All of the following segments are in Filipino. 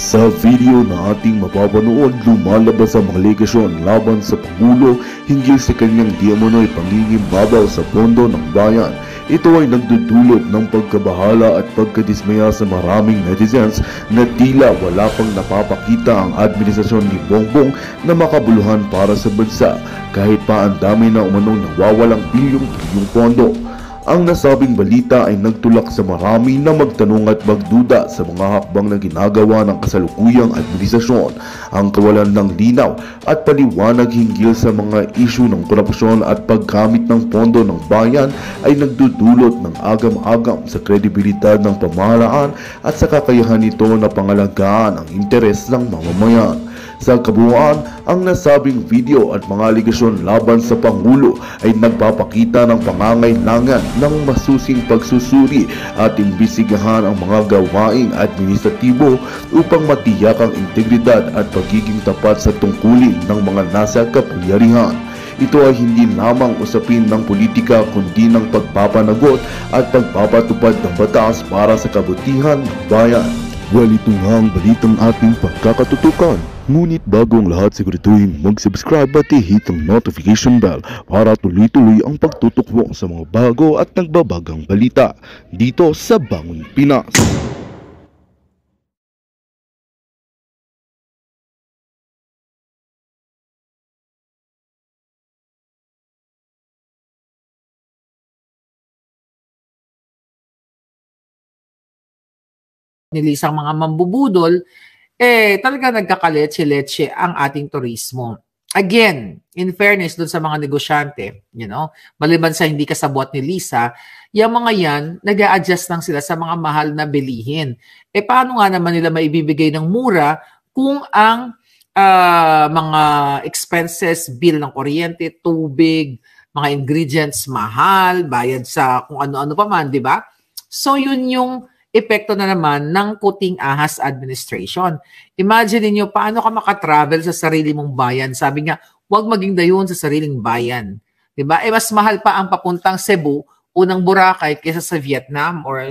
Sa video na ating mapapanood, lumalabas ang mga legasyon laban sa Pangulo hinggil sa kanyang diamonoy pangingimbabaw sa pondo ng bayan. Ito ay nagdudulot ng pagkabahala at pagkadismaya sa maraming netizens na tila wala pang napapakita ang administrasyon ni Bongbong na makabuluhan para sa bansa kahit pa ang dami na umanong nawawalang bilyong-bilyong pondo. Ang nasabing balita ay nagtulak sa marami na magtanong at magduda sa mga hakbang na ginagawa ng kasalukuyang administrasyon, ang kawalan ng linaw at paliwanag hinggil sa mga isyu ng korupsyon at paggamit ng pondo ng bayan ay nagdudulot ng agam-agam sa kredibilidad ng pamahalaan at sa kakayahan nito na pangalagaan ang interes ng mamamayan. Sa kabuuan, ang nasabing video at mga aligasyon laban sa Pangulo ay nagpapakita ng pangangailangan ng masusing pagsusuri at imbisigahan ang mga gawaing administratibo upang matiyak ang integridad at pagiging tapat sa tungkulin ng mga nasa kapangyarihan. Ito ay hindi lamang usapin ng politika kundi ng pagpapanagot at pagpapatupad ng batas para sa kabutihan ng bayan. Well, ito nga ang balitang ating pagkakatutukan. Ngunit bago ang lahat siguraduhin mag-subscribe at i-hit ang notification bell para tuloy-tuloy ang pagtutukbo sa mga bago at nagbabagang balita dito sa Bangon Pinas. nilisang mga mambubudol, eh talaga nagkakaletse-letse ang ating turismo. Again, in fairness dun sa mga negosyante, you know, maliban sa hindi kasabot ni Lisa, yung mga yan, nag adjust lang sila sa mga mahal na bilihin. Eh paano nga naman nila maibibigay ng mura kung ang uh, mga expenses, bill ng kuryente, tubig, mga ingredients mahal, bayad sa kung ano-ano pa man, di ba? So yun yung epekto na naman ng kuting ahas administration. Imagine niyo paano ka makatravel sa sarili mong bayan. Sabi nga, huwag maging dayon sa sariling bayan. 'Di ba? Eh mas mahal pa ang papuntang Cebu, unang Boracay kaysa sa Vietnam or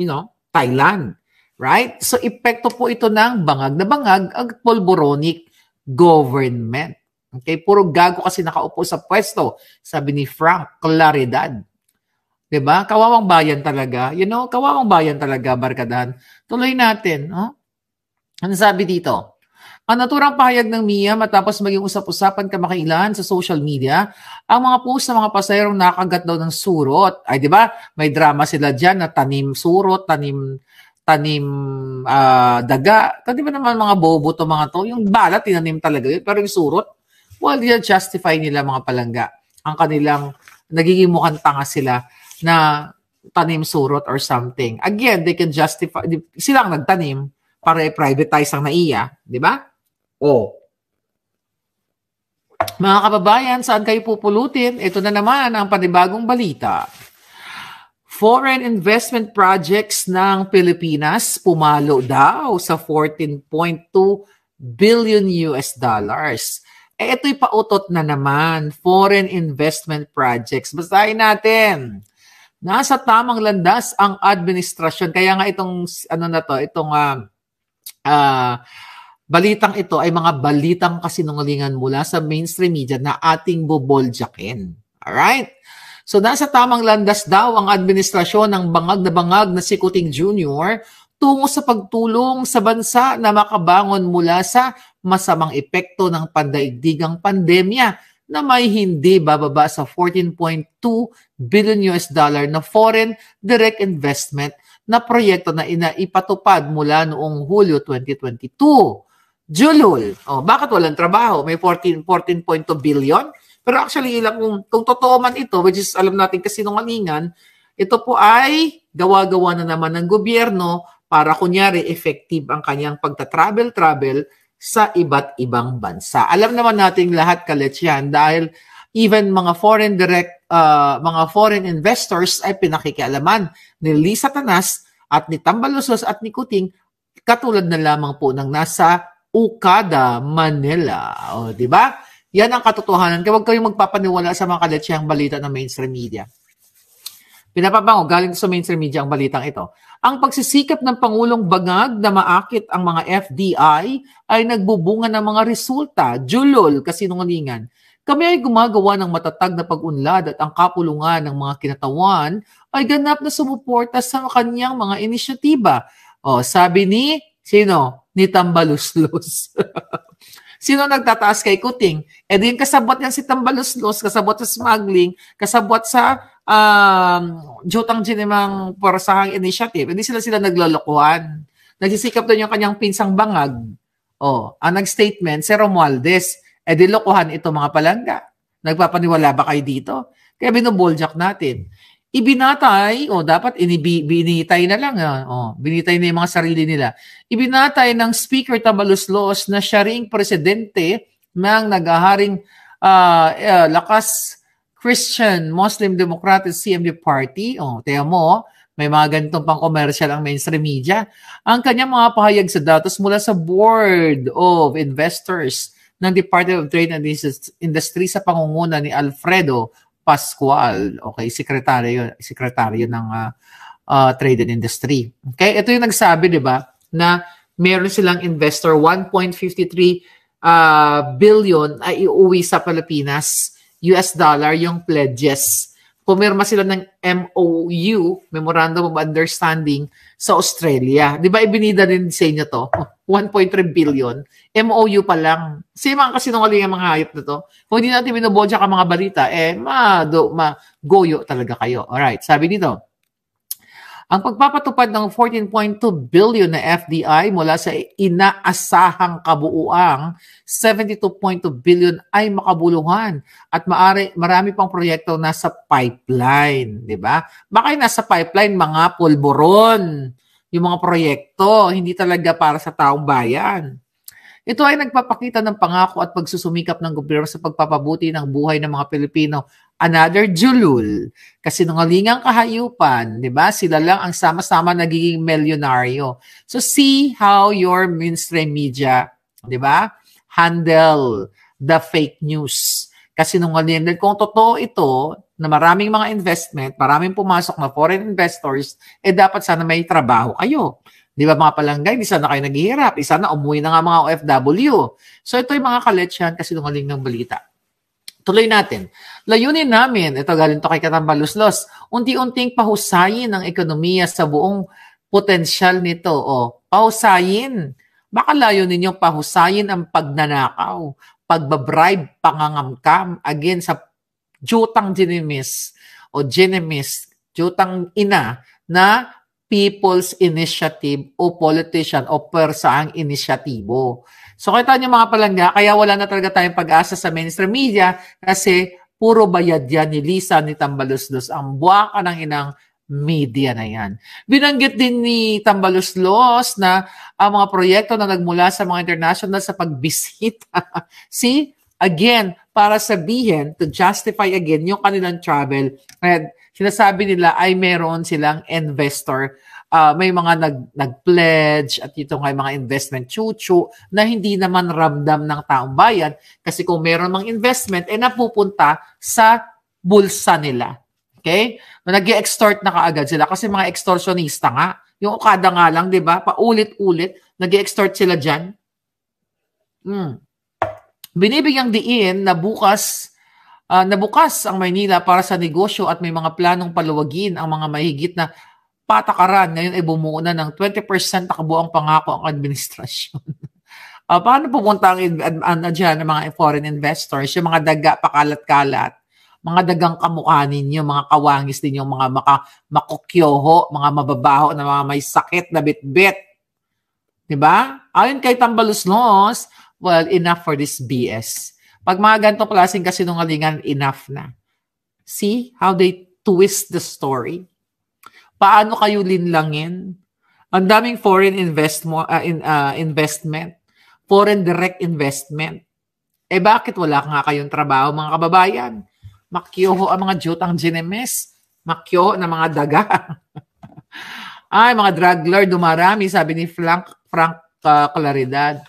you know, Thailand. Right? So epekto po ito ng bangag na bangag ang polboronic government. Okay, puro gago kasi nakaupo sa pwesto, sabi ni Frank Claridad. 'Di ba? Kawawang bayan talaga. You know, kawawang bayan talaga, barkadahan. Tuloy natin, no? Ano sabi dito? Ang naturang pahayag ng MIA matapos maging usap-usapan kamakailan sa social media, ang mga post ng mga pasayerong nakagat daw ng surot. Ay, di ba? May drama sila dyan na tanim surot, tanim tanim uh, daga. Di ba naman mga bobo to mga to? Yung balat, tinanim talaga yun. Pero yung surot, well, justify nila mga palangga. Ang kanilang, nagiging mukhang tanga sila na tanim surot or something. Again, they can justify, silang nagtanim para i-privatize ang naiya, di ba? O. Mga kababayan, saan kayo pupulutin? Ito na naman ang panibagong balita. Foreign investment projects ng Pilipinas pumalo daw sa 14.2 billion US dollars. Eh, ito'y pautot na naman. Foreign investment projects. Basahin natin nasa tamang landas ang administrasyon. Kaya nga itong ano na to, itong uh, uh, balitang ito ay mga balitang kasinungalingan mula sa mainstream media na ating boboljakin. Alright? So nasa tamang landas daw ang administrasyon ng bangag na bangag na si Kuting Jr. tungo sa pagtulong sa bansa na makabangon mula sa masamang epekto ng pandaigdigang pandemya na may hindi bababa sa 14.2 billion US dollar na foreign direct investment na proyekto na inaipatupad mula noong Hulyo 2022. Julul, oh, bakit walang trabaho? May 14 14.2 billion? Pero actually, ilang, kung, kung totoo man ito, which is alam natin kasi sinungalingan, ito po ay gawa-gawa na naman ng gobyerno para kunyari effective ang kanyang pagta-travel-travel sa iba't ibang bansa. Alam naman nating lahat kalets yan dahil even mga foreign direct uh, mga foreign investors ay pinakikialaman ni Lisa Tanas at ni Tambalusos at ni Kuting katulad na lamang po ng nasa Ukada, Manila. O, di ba? Yan ang katotohanan. Kaya huwag kayong magpapaniwala sa mga kaletsyang balita ng mainstream media. Pinapabango, galing sa mainstream media ang balitang ito. Ang pagsisikap ng Pangulong Bangag na maakit ang mga FDI ay nagbubunga ng mga resulta, julol, kasinungalingan. Kami ay gumagawa ng matatag na pag-unlad at ang kapulungan ng mga kinatawan ay ganap na sumuporta sa kanyang mga inisyatiba. O, sabi ni, sino? Ni Tambaluslos. Sino nagtataas kay Kuting? E di yung kasabot yan si Tambaluslos, kasabot sa smuggling, kasabot sa um, Jutang Ginimang Porasahang Initiative. Hindi sila sila naglolokohan. Nagsisikap doon yung kanyang pinsang bangag. O, ang nag-statement, si Romualdez, e di lokohan ito mga palangga. Nagpapaniwala ba kayo dito? Kaya binuboljak natin ibinatay, o dapat inibi, binitay na lang, ah, oh, binitay na yung mga sarili nila. Ibinatay ng Speaker Tabaluslos na siya ring presidente ng nagaharing uh, uh, lakas Christian Muslim Democratic CMD Party. Oh, tayo mo, may mga ganitong pang commercial ang mainstream media. Ang kanyang mga pahayag sa datos mula sa Board of Investors ng Department of Trade and Industry sa pangunguna ni Alfredo Pascual, okay, sekretaryo sekretaryo ng uh, uh, Trade and Industry. Okay, ito yung nagsabi, 'di ba, na meron silang investor 1.53 uh, billion ay iuwi sa Pilipinas, US dollar yung pledges. Pumirma sila ng MOU, Memorandum of Understanding, sa Australia. Di ba ibinida din sa inyo to? 1.3 billion. MOU pa lang. Kasi mga kasinungaling ang mga hayop na to. Kung hindi natin binubodya ka mga balita, eh, ma, do, ma, goyo talaga kayo. Alright, sabi dito, ang pagpapatupad ng 14.2 billion na FDI mula sa inaasahang kabuuang 72.2 billion ay makabuluhan at maari, marami pang proyekto nasa pipeline, di ba? Baka nasa pipeline mga pulburon yung mga proyekto, hindi talaga para sa taong bayan. Ito ay nagpapakita ng pangako at pagsusumikap ng gobyerno sa pagpapabuti ng buhay ng mga Pilipino. Another julul. Kasi nungalingang kahayupan, di ba? Sila lang ang sama-sama nagiging milyonaryo. So see how your mainstream media, di ba, handle the fake news. Kasi nungalingan. Kung totoo ito, na maraming mga investment, maraming pumasok na foreign investors, eh dapat sana may trabaho kayo. Di ba mga palangga, hindi sana kayo naghihirap. Isa na umuwi na nga mga OFW. So ito yung mga kaletsyan kasi nungaling ng balita. Tuloy natin. Layunin namin, ito galing to kay Katambaluslos, unti-unting pahusayin ang ekonomiya sa buong potensyal nito. O, pahusayin. Baka layunin ninyong pahusayin ang pagnanakaw, pagbabribe, pangangamkam, again sa jutang genimis o genimis, jutang ina na people's initiative o politician o persaang inisyatibo. So kita niyo mga palangga, kaya wala na talaga tayong pag-asa sa mainstream media kasi puro bayad yan ni Lisa ni Tambaluslos ang buwaka ng inang media na yan. Binanggit din ni Tambaluslos na ang mga proyekto na nagmula sa mga international sa pagbisita. See, again, para sabihin, to justify again yung kanilang travel, sinasabi nila ay meron silang investor uh, may mga nag nag-pledge at ito nga mga investment chuchu na hindi naman ramdam ng taong bayan kasi kung meron mang investment eh napupunta sa bulsa nila. Okay? Nag-extort na kaagad sila kasi mga extortionista nga. Yung Okada nga lang, 'di ba? Paulit-ulit nag-extort sila diyan. Hmm. Binibigyang diin na bukas uh, nabukas ang Maynila para sa negosyo at may mga planong paluwagin ang mga mahigit na patakaran. Ngayon ay bumuo na ng 20% nakabuang pangako ang administrasyon. uh, paano pupunta ang ano dyan, ng mga foreign investors, yung mga daga pakalat-kalat, mga dagang kamukha ninyo, mga kawangis ninyo, mga maka, makukyoho, mga mababaho na mga may sakit na bitbit. Diba? Ayon kay Tambalusnos, well, enough for this BS. Pag mga ganitong klaseng kasinungalingan, enough na. See how they twist the story? Paano kayo linlangin? Ang daming foreign invest mo, uh, in, uh, investment, foreign direct investment. Eh bakit wala nga kayong trabaho mga kababayan? Makyoho ang mga jutang ginemes, makyoho ng mga daga. Ay, mga drug lord, dumarami, sabi ni Frank, Frank uh, Claridad.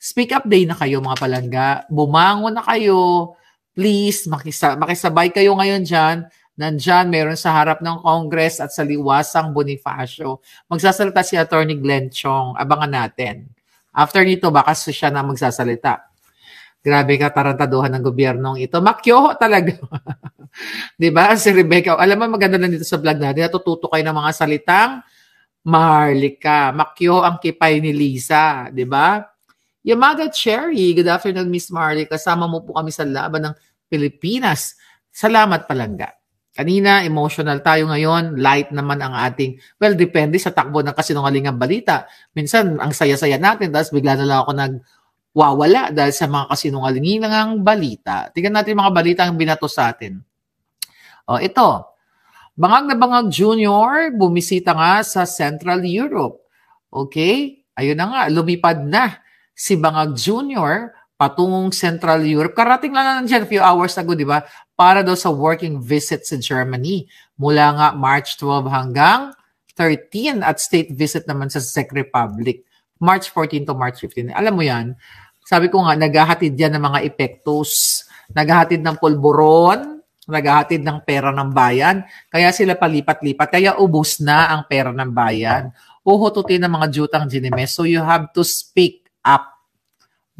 Speak up day na kayo mga palangga. Bumangon na kayo. Please, makisa, makisabay kayo ngayon dyan Nandyan, meron sa harap ng Congress at sa liwasang Bonifacio. Magsasalita si Attorney Glenn Chong. Abangan natin. After nito, baka siya na magsasalita. Grabe ka tarantaduhan ng gobyernong ito. Makyoho talaga. 'Di ba? Si Rebecca, alam mo maganda lang dito sa vlog natin, natututo kayo ng mga salitang Maharlika. Makyoho ang kipay ni Lisa, 'di ba? Yamaga Cherry, good afternoon Miss Marley. Kasama mo po kami sa laban ng Pilipinas. Salamat palangga. Kanina, emotional tayo ngayon. Light naman ang ating, well, depende sa takbo ng kasinungalingang balita. Minsan, ang saya-saya natin, tapos bigla na lang ako nagwawala dahil sa mga kasinungalingang balita. Tingnan natin mga balita ang binato sa atin. O, ito. Bangag na Bangag Junior, bumisita nga sa Central Europe. Okay? Ayun na nga, lumipad na si Bangag Jr. patungong Central Europe. Karating lang na dyan few hours ago, di ba? Para daw sa working visit sa Germany. Mula nga March 12 hanggang 13 at state visit naman sa Czech Republic. March 14 to March 15. Alam mo yan, sabi ko nga, naghahatid yan ng mga epektos. Naghahatid ng pulburon, naghahatid ng pera ng bayan. Kaya sila palipat-lipat. Kaya ubus na ang pera ng bayan. Uhututin ng mga jutang ginimes. So you have to speak up.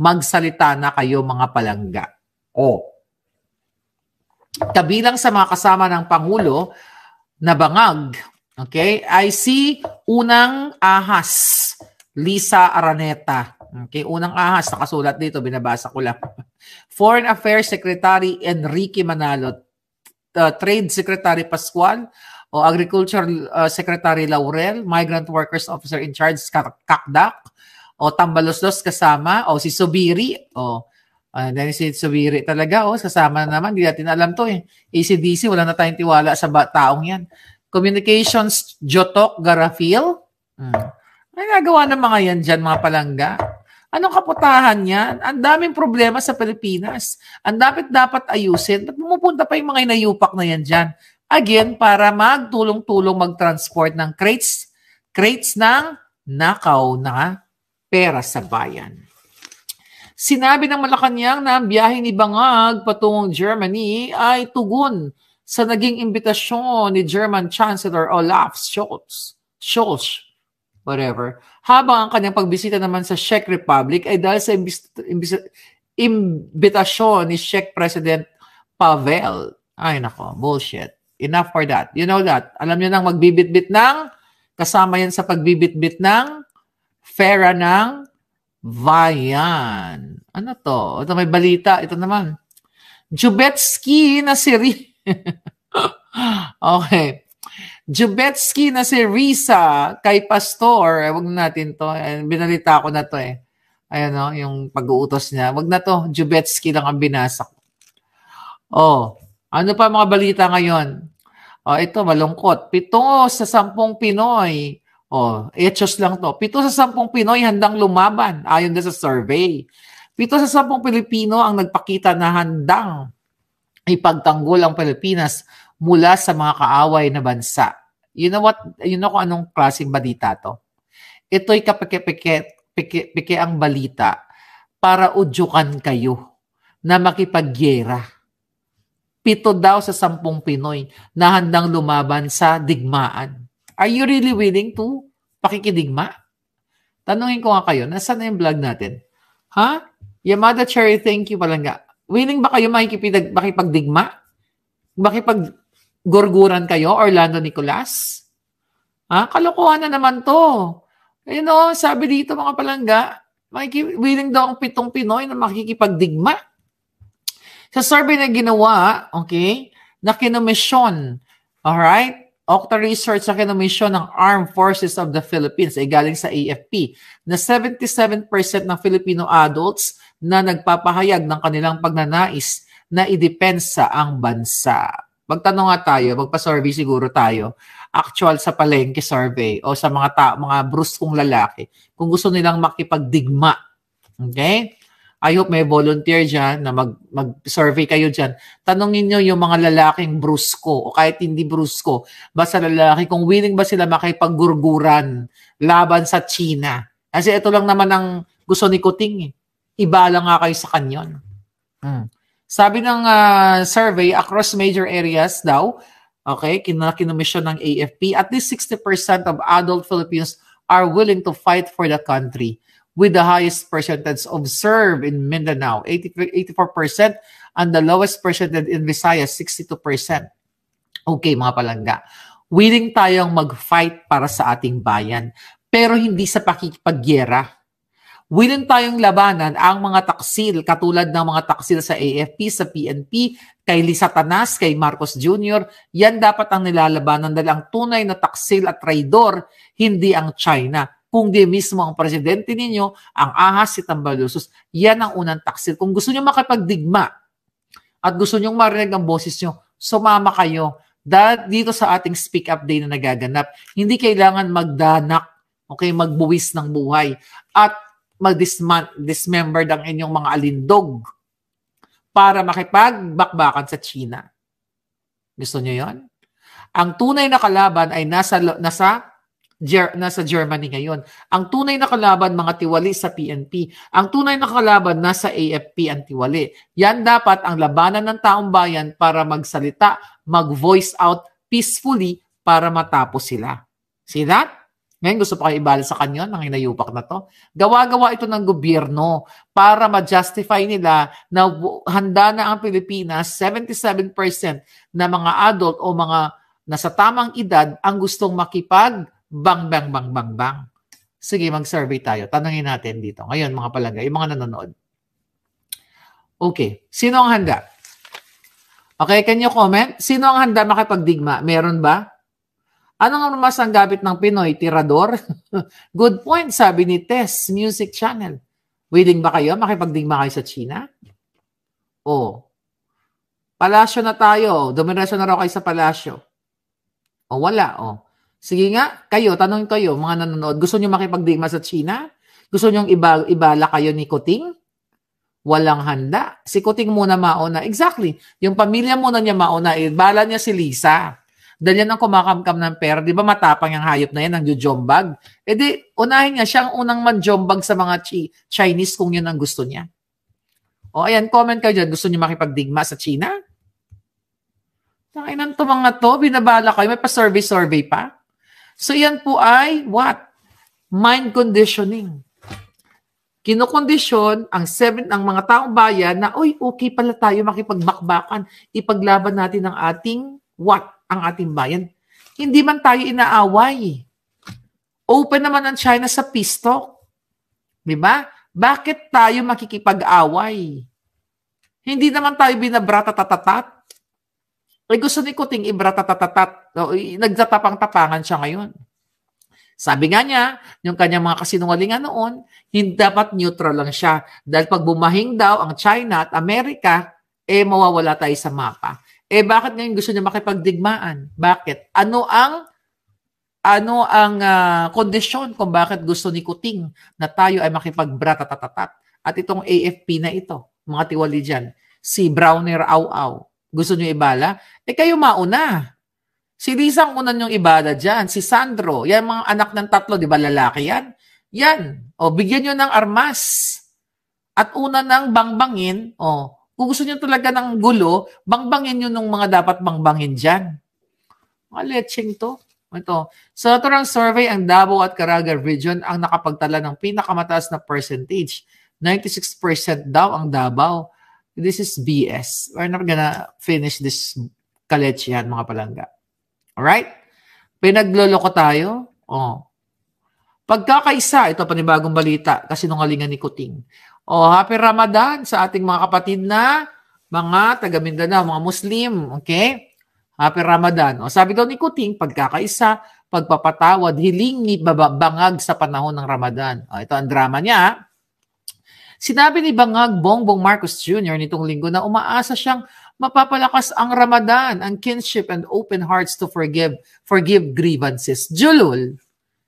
Magsalita na kayo mga palangga. O. Kabilang sa mga kasama ng Pangulo na bangag, okay, I see unang ahas, Lisa Araneta. Okay, unang ahas, nakasulat dito, binabasa ko lang. Foreign Affairs Secretary Enrique Manalo, uh, Trade Secretary Pascual, o Agriculture uh, Secretary Laurel, Migrant Workers Officer in Charge Kakdak, o Tambaloslos kasama, o si Subiri, o uh, then si Subiri talaga, o kasama na naman, hindi natin alam to eh. ACDC, wala na tayong tiwala sa ba- taong yan. Communications, Jotok Garafil. Hmm. Ay nagawa ng mga yan dyan, mga palangga. Anong kaputahan yan? Ang daming problema sa Pilipinas. Ang dapat dapat ayusin. Ba't pumupunta pa yung mga inayupak na yan dyan? Again, para magtulong-tulong mag-transport ng crates, crates ng nakaw na pera sa bayan. Sinabi ng Malacanang na ang biyahe ni Bangag patungong Germany ay tugon sa naging imbitasyon ni German Chancellor Olaf Scholz. Scholz, whatever. Habang ang kanyang pagbisita naman sa Czech Republic ay dahil sa imbitasyon ni Czech President Pavel. Ay nako, bullshit. Enough for that. You know that. Alam niyo nang magbibitbit ng kasama yan sa pagbibitbit ng Fera ng Vayan. Ano to? Ito may balita. Ito naman. Jubetsky na si Ri... okay. Jubetsky na si Risa kay Pastor. Wag na natin to. Eh, binalita ko na to eh. Ayan o, yung pag-uutos niya. Wag na to. Jubetsky lang ang binasa ko. Oh, ano pa mga balita ngayon? Oh, ito malungkot. Pito sa sampung Pinoy Oh, etos lang to. Pito sa sampung Pinoy handang lumaban ayon din sa survey. Pito sa sampung Pilipino ang nagpakita na handang ipagtanggol ang Pilipinas mula sa mga kaaway na bansa. You know what? You know kung anong klaseng balita to? Ito'y kapike-pike pike, pike ang balita para udyukan kayo na makipagyera. Pito daw sa sampung Pinoy na handang lumaban sa digmaan. Are you really willing to pakikidigma? Tanungin ko nga kayo, nasaan na yung vlog natin? Ha? Yamada Cherry, thank you palang nga. Willing ba kayo makikipidag, makipagdigma? Makipaggurguran kayo, Orlando Nicolas? Ha? Kalokohan na naman to. You know, sabi dito mga palangga, makiki- willing daw ang pitong Pinoy na makikipagdigma. Sa survey na ginawa, okay, na kinomisyon, alright, Okta Research sa kinomisyon ng Armed Forces of the Philippines ay galing sa AFP na 77% ng Filipino adults na nagpapahayag ng kanilang pagnanais na idepensa ang bansa. Magtanong nga tayo, magpa-survey siguro tayo, actual sa palengke survey o sa mga ta- mga bruskong lalaki kung gusto nilang makipagdigma. Okay? I hope may volunteer dyan na mag, mag-survey kayo dyan. Tanungin nyo yung mga lalaking brusko o kahit hindi brusko, basta lalaki, kung willing ba sila makipaggurguran laban sa China. Kasi ito lang naman ang gusto ni Kuting. Eh. Iba lang nga kayo sa kanyon. Hmm. Sabi ng uh, survey, across major areas daw, Okay, kinakinumisyon ng AFP. At least 60% of adult Filipinos are willing to fight for the country with the highest percentage observed in Mindanao, 80, 84%, and the lowest percentage in Visayas, 62%. Okay, mga palangga. Willing tayong mag-fight para sa ating bayan, pero hindi sa pakikipagyera willing tayong labanan ang mga taksil katulad ng mga taksil sa AFP, sa PNP, kay Lisa Tanas, kay Marcos Jr. Yan dapat ang nilalabanan dahil ang tunay na taksil at traidor, hindi ang China. Kung di mismo ang presidente ninyo, ang ahas si Tambalusos, yan ang unang taksil. Kung gusto nyo makipagdigma at gusto nyo marinig ang boses nyo, sumama kayo. Dahil dito sa ating Speak Up Day na nagaganap, hindi kailangan magdanak, okay, magbuwis ng buhay. At mag-dismember ng inyong mga alindog para makipagbakbakan sa China. Gusto niyo yon? Ang tunay na kalaban ay nasa nasa nasa Germany ngayon. Ang tunay na kalaban mga tiwali sa PNP. Ang tunay na kalaban nasa AFP ang tiwali. Yan dapat ang labanan ng taong bayan para magsalita, mag-voice out peacefully para matapos sila. See that? Ngayon gusto pa kayo ibala sa kanyon, mga inayupak na to. Gawa-gawa ito ng gobyerno para ma-justify nila na handa na ang Pilipinas, 77% na mga adult o mga nasa tamang edad ang gustong makipag bang bang bang bang bang. Sige, mag-survey tayo. Tanungin natin dito. Ngayon, mga palangga, yung mga nanonood. Okay. Sino ang handa? Okay, can you comment? Sino ang handa makipagdigma? Meron ba? Ano nga mas ang gamit ng Pinoy? Tirador? Good point, sabi ni Tess Music Channel. Willing ba kayo makipagdigma kayo sa China? O, palasyo na tayo. Dominasyon na raw kayo sa palasyo. O, wala. O. Sige nga, kayo, tanong kayo, mga nanonood, gusto nyo makipagdigma sa China? Gusto nyo iba, ibala kayo ni Kuting? Walang handa. Si Kuting muna mauna. Exactly. Yung pamilya muna niya mauna. Ibala niya si Lisa. Dahil yan ang kumakamkam ng pera. Di ba matapang yung hayop na yan, ang jujombag? E di, unahin niya, siya ang unang manjombag sa mga chi- Chinese kung yun ang gusto niya. O ayan, comment kayo dyan. Gusto niyo makipagdigma sa China? Tanginan to mga to, binabala kayo, may pa-survey-survey pa. So yan po ay what? Mind conditioning. Kinokondisyon ang seven ang mga taong bayan na, oy, okay pala tayo makipagbakbakan. Ipaglaban natin ang ating what? ang ating bayan. Hindi man tayo inaaway. Open naman ang China sa peace talk. Di ba? Bakit tayo makikipag-away? Hindi naman tayo binabrata-tatatat. Ay gusto ni Kuting ibrata-tatatat. Nagtatapang-tapangan siya ngayon. Sabi nga niya, yung kanyang mga kasinungalingan noon, hindi dapat neutral lang siya. Dahil pag bumahing daw ang China at Amerika, eh mawawala tayo sa mapa. Eh bakit ngayon gusto niya makipagdigmaan? Bakit? Ano ang ano ang uh, kondisyon kung bakit gusto ni Kuting na tayo ay makipagbratatatatat? At itong AFP na ito, mga tiwali dyan, si Browner Aw-Aw, gusto niyo ibala? Eh kayo mauna. Si Lisa ang unang yung ibala dyan. Si Sandro, yan mga anak ng tatlo, di ba lalaki yan? Yan. O, bigyan nyo ng armas. At una ng bangbangin, o, kung gusto niyo talaga ng gulo, bangbangin niyo nung mga dapat bangbangin dyan. Mga leching to. Ito. Sa naturang survey, ang Davao at Caraga region ang nakapagtala ng pinakamataas na percentage. 96% daw ang Davao. This is BS. We're not gonna finish this kalechihan, mga palangga. Alright? Pinagloloko tayo. Oh. Pagkakaisa, ito panibagong balita, kasi nungalingan ni Kuting. O, happy Ramadan sa ating mga kapatid na mga taga Mindanao, mga Muslim. Okay? Happy Ramadan. O, sabi daw ni Kuting, pagkakaisa, pagpapatawad, hilingi, bangag sa panahon ng Ramadan. O, ito ang drama niya. Sinabi ni Bangag Bongbong Marcos Jr. nitong linggo na umaasa siyang mapapalakas ang Ramadan, ang kinship and open hearts to forgive, forgive grievances. Julul.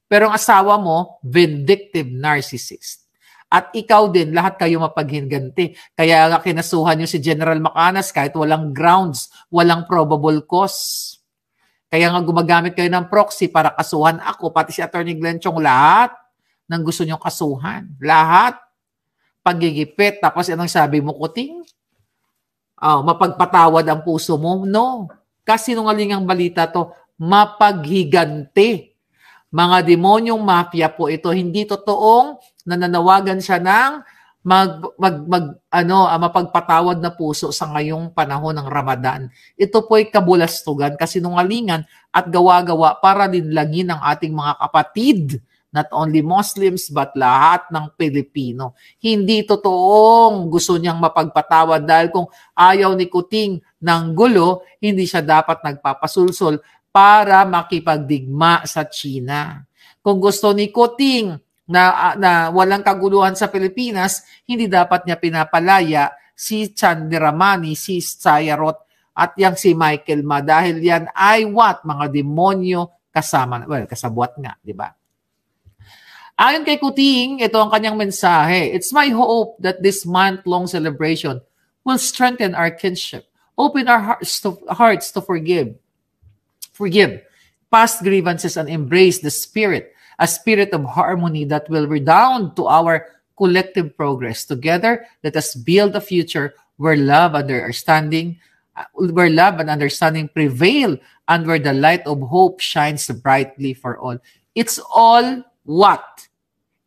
Pero ang asawa mo, vindictive narcissist. At ikaw din, lahat kayo mapaghinganti. Kaya nga kinasuhan nyo si General Macanas kahit walang grounds, walang probable cause. Kaya nga gumagamit kayo ng proxy para kasuhan ako, pati si Attorney Glenn Chong, lahat ng gusto nyong kasuhan. Lahat. Pagigipit. Tapos anong sabi mo, Kuting? Oh, mapagpatawad ang puso mo? No. kasinungalingang balita to, mapaghiganti. Mga demonyong mafia po ito, hindi totoong nananawagan siya ng mag, mag, mag ano, uh, mapagpatawad na puso sa ngayong panahon ng Ramadan. Ito po ay kabulastugan, kasinungalingan at gawa-gawa para dinlangin ang ating mga kapatid not only Muslims but lahat ng Pilipino. Hindi totoong gusto niyang mapagpatawad dahil kung ayaw ni Kuting ng gulo, hindi siya dapat nagpapasulsol para makipagdigma sa China. Kung gusto ni Kuting na, na walang kaguluhan sa Pilipinas, hindi dapat niya pinapalaya si Chandiramani, si Sayarot, at yang si Michael Ma dahil yan ay what? Mga demonyo kasama, well, kasabwat nga, di ba? Ayon kay Kuting, ito ang kanyang mensahe. It's my hope that this month-long celebration will strengthen our kinship, open our hearts to, hearts to forgive, forgive past grievances and embrace the spirit, a spirit of harmony that will redound to our collective progress. Together, let us build a future where love and understanding, uh, where love and understanding prevail, and where the light of hope shines brightly for all. It's all what?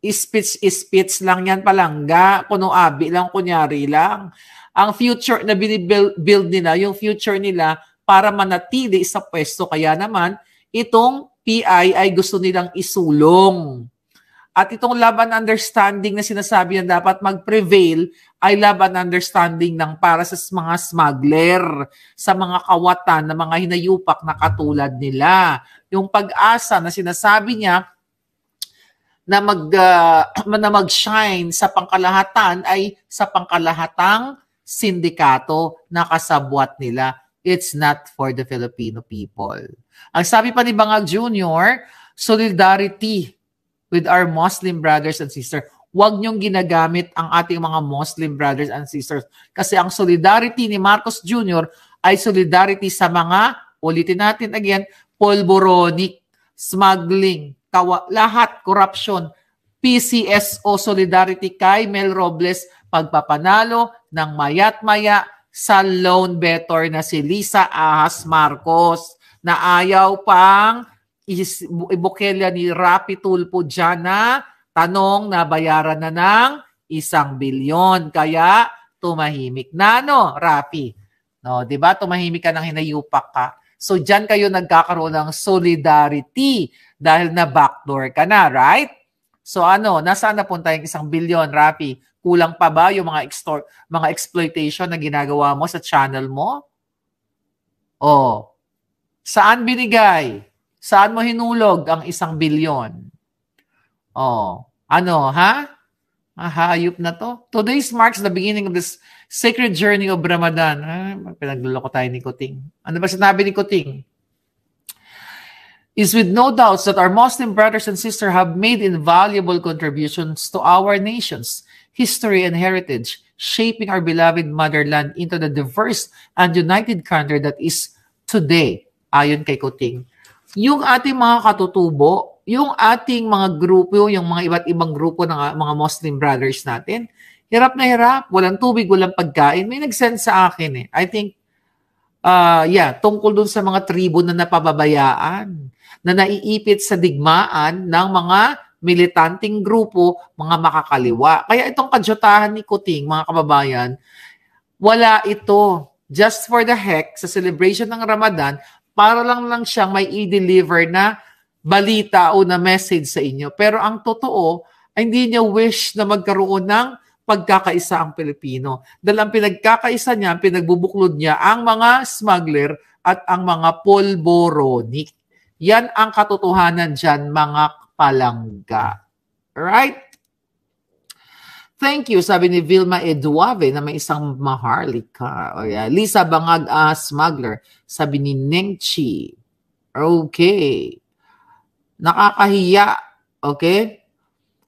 Speech-speech lang yan palangga. Kuno abi lang, kunyari lang. Ang future na binibuild nila, yung future nila para manatili sa pwesto. Kaya naman, itong PI ay gusto nilang isulong. At itong laban understanding na sinasabi na dapat mag-prevail ay laban understanding ng para sa mga smuggler, sa mga kawatan na mga hinayupak na katulad nila. Yung pag-asa na sinasabi niya, na mag uh, na mag-shine sa pangkalahatan ay sa pangkalahatang sindikato na kasabwat nila. It's not for the Filipino people. Ang sabi pa ni Bangag Jr., solidarity with our Muslim brothers and sisters. Huwag niyong ginagamit ang ating mga Muslim brothers and sisters kasi ang solidarity ni Marcos Jr. ay solidarity sa mga, ulitin natin again, polboronic, smuggling, kawa, lahat, corruption, PCSO Solidarity kay Mel Robles pagpapanalo ng mayat maya sa loan better na si Lisa Ahas Marcos na ayaw pang ibukelya ni Rapi Tulpo dyan na tanong na bayaran na ng isang bilyon. Kaya tumahimik na no, Rapi. No, 'di ba? Tumahimik ka nang hinayupak ka. So diyan kayo nagkakaroon ng solidarity dahil na backdoor ka na, right? So ano, nasaan napunta yung isang bilyon, Rapi? Kulang pa ba yung mga extort, mga exploitation na ginagawa mo sa channel mo? Oh. Saan binigay? Saan mo hinulog ang isang bilyon? Oh. Ano, ha? Ah, hayop na to. Today marks the beginning of this sacred journey of Ramadan. Ah, pinagluloko tayo ni Kuting. Ano ba sinabi ni Kuting? Is with no doubts that our Muslim brothers and sisters have made invaluable contributions to our nation's history and heritage, shaping our beloved motherland into the diverse and united country that is today, ayon kay Kuting. Yung ating mga katutubo, yung ating mga grupo, yung mga iba't ibang grupo ng ah, mga Muslim brothers natin, hirap na hirap, walang tubig, walang pagkain. May nag-send sa akin eh. I think, uh, yeah, tungkol dun sa mga tribo na napababayaan na naiipit sa digmaan ng mga militanting grupo, mga makakaliwa. Kaya itong kadyutahan ni Kuting, mga kababayan, wala ito just for the heck sa celebration ng Ramadan para lang lang siyang may i-deliver na balita o na message sa inyo. Pero ang totoo, hindi niya wish na magkaroon ng pagkakaisa ang Pilipino. Dahil ang pinagkakaisa niya, pinagbubuklod niya ang mga smuggler at ang mga polboronic. Yan ang katotohanan dyan, mga palangga. Right? Thank you, sabi ni Vilma Eduave na may isang maharlika. O yeah. Lisa Bangag uh, Smuggler, sabi ni Nengchi. Okay. Nakakahiya. Okay?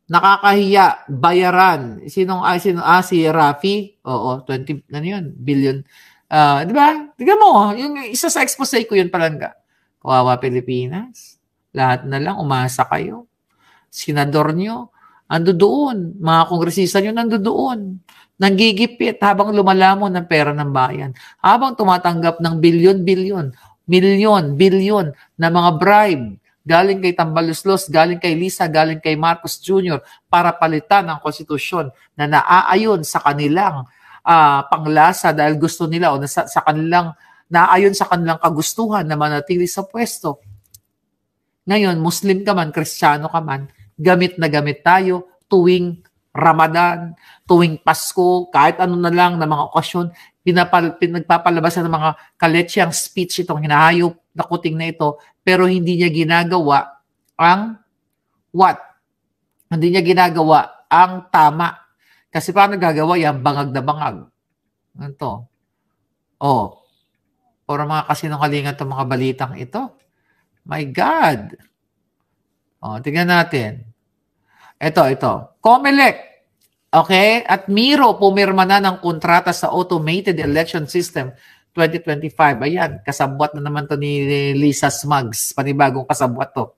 Nakakahiya. Bayaran. Sinong, ah, sino, ah, si Rafi? Oo, 20, ano yun? Billion. Uh, di ba? Tignan mo, yung isa sa expose ko yun palangga. Kawawa Pilipinas. Lahat na lang, umasa kayo. Senador nyo, ando doon. Mga kongresista nyo, nando doon. Nanggigipit habang lumalamon ng pera ng bayan. Habang tumatanggap ng bilyon-bilyon. milyon, bilyon na mga bribe galing kay Tambaluslos, galing kay Lisa, galing kay Marcos Jr. para palitan ang konstitusyon na naaayon sa kanilang uh, panglasa dahil gusto nila o sa, sa kanilang naaayon sa kanilang kagustuhan na manatili sa pwesto. Ngayon, Muslim ka man, Kristiyano ka man, gamit na gamit tayo tuwing Ramadan, tuwing Pasko, kahit ano na lang na mga okasyon, pinapal, pinagpapalabasan ng mga kaletsyang speech itong hinahayop na kuting na ito, pero hindi niya ginagawa ang what? Hindi niya ginagawa ang tama. Kasi paano gagawa yan? Bangag na bangag. Ano to? Oh, Or mga kasinungalingan itong mga balitang ito. My God! O, tingnan natin. Ito, ito. Comelec. Okay? At Miro pumirma na ng kontrata sa Automated Election System 2025. Ayan, kasabwat na naman to ni Lisa Smugs. Panibagong kasabwat to.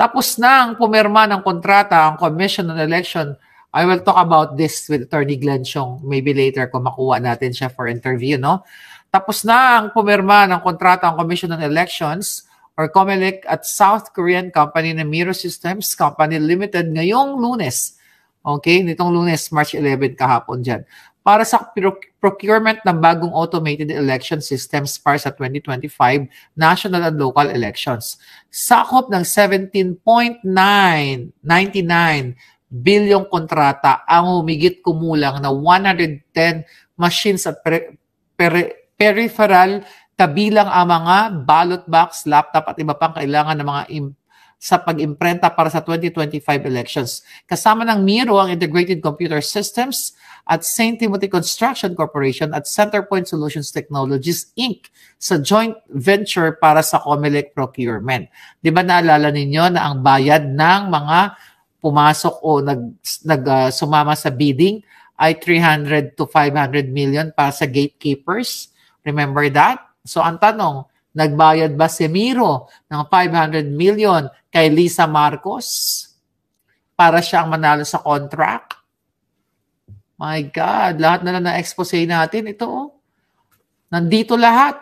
Tapos na ang pumirma ng kontrata ang Commission on Election. I will talk about this with Attorney Glenn Chong. Maybe later kung makuha natin siya for interview, no? Tapos na ang pumirma ng kontrata ang Commission on Elections or COMELEC at South Korean company na Miro Systems Company Limited ngayong lunes. Okay, nitong lunes, March 11 kahapon dyan para sa procurement ng bagong automated election systems para sa 2025 national and local elections. Sakop ng 17.999 bilyong kontrata ang humigit kumulang na 110 machines at per, per, peripheral kabilang ang mga ballot box, laptop at iba pang kailangan ng mga im- sa pag-imprenta para sa 2025 elections. Kasama ng Miro ang Integrated Computer Systems at St. Timothy Construction Corporation at Centerpoint Solutions Technologies Inc. sa joint venture para sa COMELEC procurement. Di ba naalala ninyo na ang bayad ng mga pumasok o nag, nag uh, sumama sa bidding ay 300 to 500 million para sa gatekeepers? Remember that? So ang tanong, nagbayad ba si Miro ng 500 million kay Lisa Marcos para siya ang manalo sa contract? My God, lahat na lang na-expose natin. Ito, oh. nandito lahat.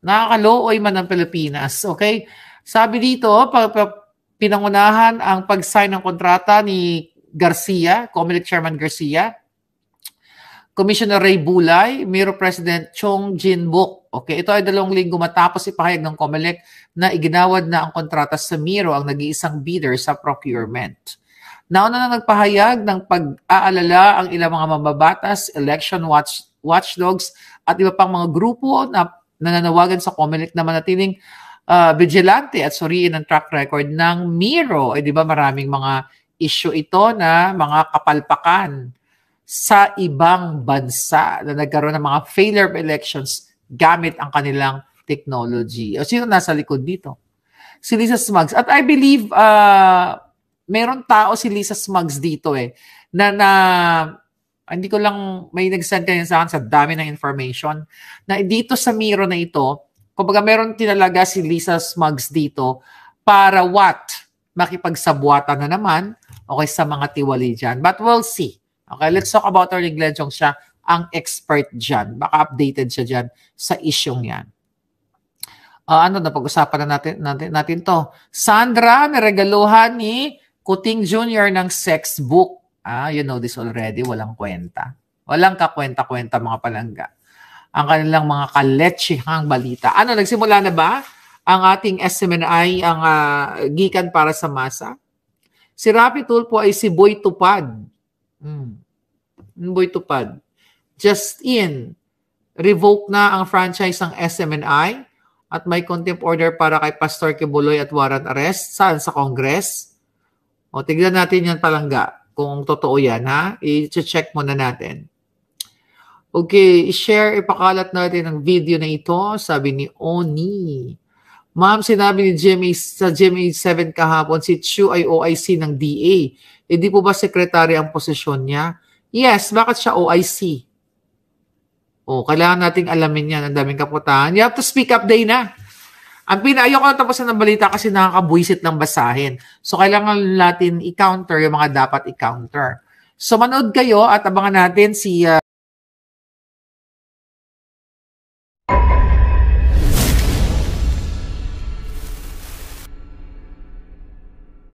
Nakakalooy man ng Pilipinas. Okay? Sabi dito, pa, pa, pinangunahan ang pag-sign ng kontrata ni Garcia, Comelec Chairman Garcia, Commissioner Ray Bulay, Miro President Chong Jin-book. Okay, ito ay dalawang linggo matapos ipahayag ng COMELEC na iginawad na ang kontrata sa Miro ang nag-iisang bidder sa procurement. Nauna na nagpahayag ng pag-aalala ang ilang mga mababatas, election watch, watchdogs at iba pang mga grupo na nananawagan sa COMELEC na manatiling uh, vigilante at suriin ang track record ng Miro. Eh, di ba maraming mga issue ito na mga kapalpakan sa ibang bansa na nagkaroon ng mga failure of elections gamit ang kanilang technology. O sino nasa likod dito? Si Lisa Smugs. At I believe uh, meron tao si Lisa Smugs dito eh na na hindi ko lang may nag-send sa akin sa dami ng information na dito sa Miro na ito, kumbaga meron tinalaga si Lisa Smugs dito para what? Makipagsabuatan na naman okay sa mga tiwali dyan. But we'll see. Okay, let's talk about Attorney Glenn Chong siya ang expert dyan. Baka updated siya dyan sa isyong yan. Uh, ano na pag-usapan na natin, natin, natin to. Sandra, niregaluhan ni Kuting Jr. ng sex book. Ah, you know this already. Walang kwenta. Walang kakwenta-kwenta mga palangga. Ang kanilang mga kaletsihang balita. Ano, nagsimula na ba ang ating SMNI, ang uh, gikan para sa masa? Si Rapi Tulpo ay si Boy Tupad. Hmm. Boy Tupad. Just in, revoke na ang franchise ng SMNI at may contempt order para kay Pastor Kibuloy at warrant arrest. Saan? Sa Congress? O, tignan natin yan palangga. Kung totoo yan, ha? I-check muna natin. Okay, i-share, ipakalat natin ang video na ito. Sabi ni Oni. Ma'am, sinabi ni GMA, sa GMA 7 kahapon, si Chu ay OIC ng DA. Hindi po ba sekretary ang posisyon niya? Yes, bakit siya OIC? O, kailangan nating alamin yan. Ang daming kaputahan. You have to speak up day na. Ang pinaayok ko na tapusin ng balita kasi nakakabuisit ng basahin. So, kailangan natin i-counter yung mga dapat i-counter. So, manood kayo at abangan natin si uh,